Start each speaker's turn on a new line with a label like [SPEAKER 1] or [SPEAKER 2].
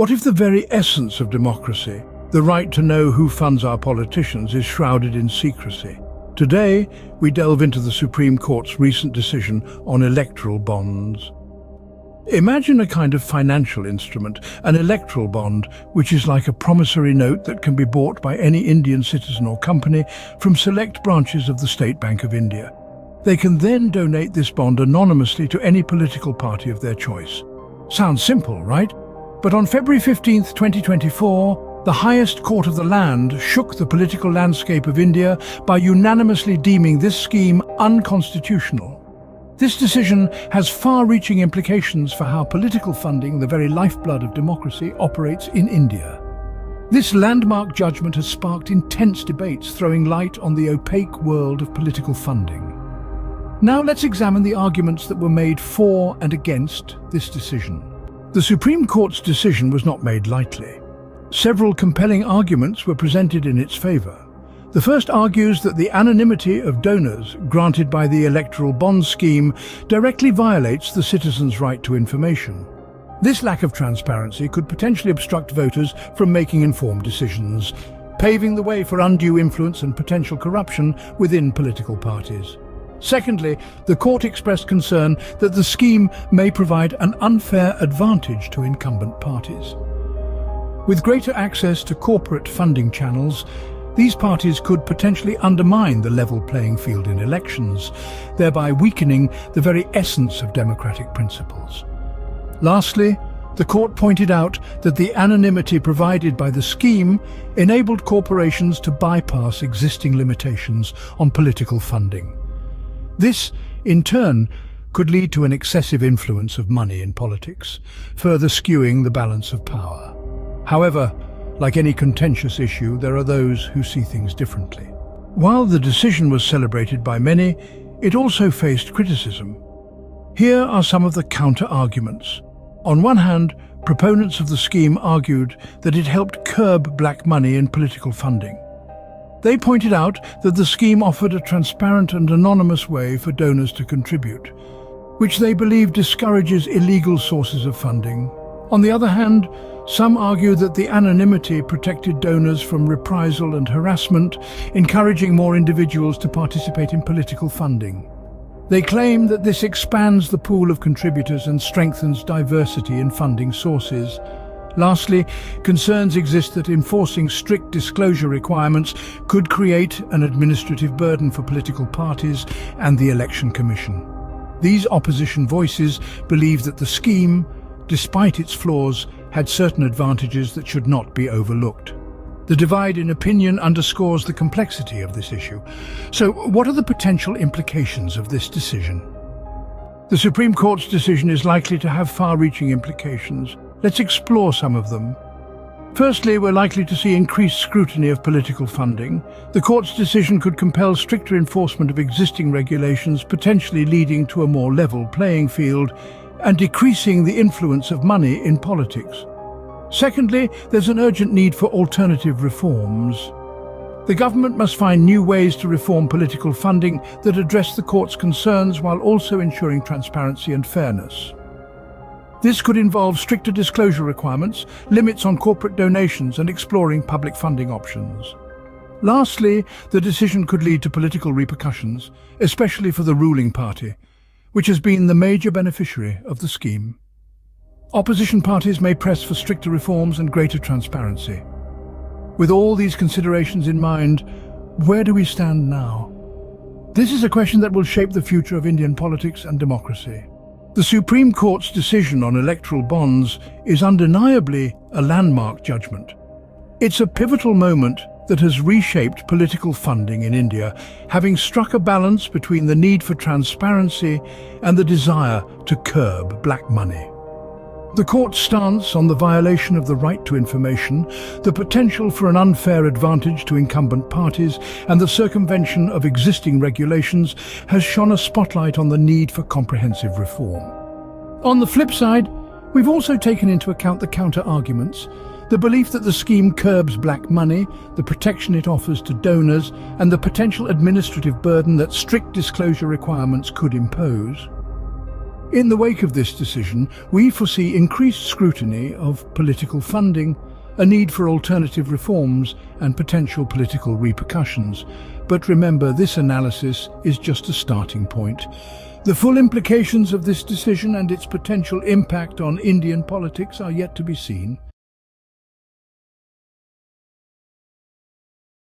[SPEAKER 1] What if the very essence of democracy, the right to know who funds our politicians, is shrouded in secrecy? Today, we delve into the Supreme Court's recent decision on electoral bonds. Imagine a kind of financial instrument, an electoral bond, which is like a promissory note that can be bought by any Indian citizen or company from select branches of the State Bank of India. They can then donate this bond anonymously to any political party of their choice. Sounds simple, right? But on February 15, 2024, the highest court of the land shook the political landscape of India by unanimously deeming this scheme unconstitutional. This decision has far-reaching implications for how political funding, the very lifeblood of democracy, operates in India. This landmark judgment has sparked intense debates, throwing light on the opaque world of political funding. Now let's examine the arguments that were made for and against this decision. The Supreme Court's decision was not made lightly. Several compelling arguments were presented in its favour. The first argues that the anonymity of donors granted by the electoral bond scheme directly violates the citizen's right to information. This lack of transparency could potentially obstruct voters from making informed decisions, paving the way for undue influence and potential corruption within political parties. Secondly, the court expressed concern that the scheme may provide an unfair advantage to incumbent parties. With greater access to corporate funding channels, these parties could potentially undermine the level playing field in elections, thereby weakening the very essence of democratic principles. Lastly, the court pointed out that the anonymity provided by the scheme enabled corporations to bypass existing limitations on political funding. This, in turn, could lead to an excessive influence of money in politics, further skewing the balance of power. However, like any contentious issue, there are those who see things differently. While the decision was celebrated by many, it also faced criticism. Here are some of the counter-arguments. On one hand, proponents of the scheme argued that it helped curb black money in political funding. They pointed out that the scheme offered a transparent and anonymous way for donors to contribute, which they believe discourages illegal sources of funding. On the other hand, some argue that the anonymity protected donors from reprisal and harassment, encouraging more individuals to participate in political funding. They claim that this expands the pool of contributors and strengthens diversity in funding sources, Lastly, concerns exist that enforcing strict disclosure requirements could create an administrative burden for political parties and the Election Commission. These opposition voices believe that the scheme, despite its flaws, had certain advantages that should not be overlooked. The divide in opinion underscores the complexity of this issue. So what are the potential implications of this decision? The Supreme Court's decision is likely to have far-reaching implications. Let's explore some of them. Firstly, we're likely to see increased scrutiny of political funding. The court's decision could compel stricter enforcement of existing regulations, potentially leading to a more level playing field and decreasing the influence of money in politics. Secondly, there's an urgent need for alternative reforms. The government must find new ways to reform political funding that address the court's concerns while also ensuring transparency and fairness. This could involve stricter disclosure requirements, limits on corporate donations and exploring public funding options. Lastly, the decision could lead to political repercussions, especially for the ruling party, which has been the major beneficiary of the scheme. Opposition parties may press for stricter reforms and greater transparency. With all these considerations in mind, where do we stand now? This is a question that will shape the future of Indian politics and democracy. The Supreme Court's decision on electoral bonds is undeniably a landmark judgment. It's a pivotal moment that has reshaped political funding in India, having struck a balance between the need for transparency and the desire to curb black money. The court's stance on the violation of the right to information, the potential for an unfair advantage to incumbent parties and the circumvention of existing regulations has shone a spotlight on the need for comprehensive reform. On the flip side, we've also taken into account the counter-arguments, the belief that the scheme curbs black money, the protection it offers to donors and the potential administrative burden that strict disclosure requirements could impose. In the wake of this decision, we foresee increased scrutiny of political funding, a need for alternative reforms and potential political repercussions. But remember, this analysis is just a starting point. The full implications of this decision and its potential impact on Indian politics are yet to be seen.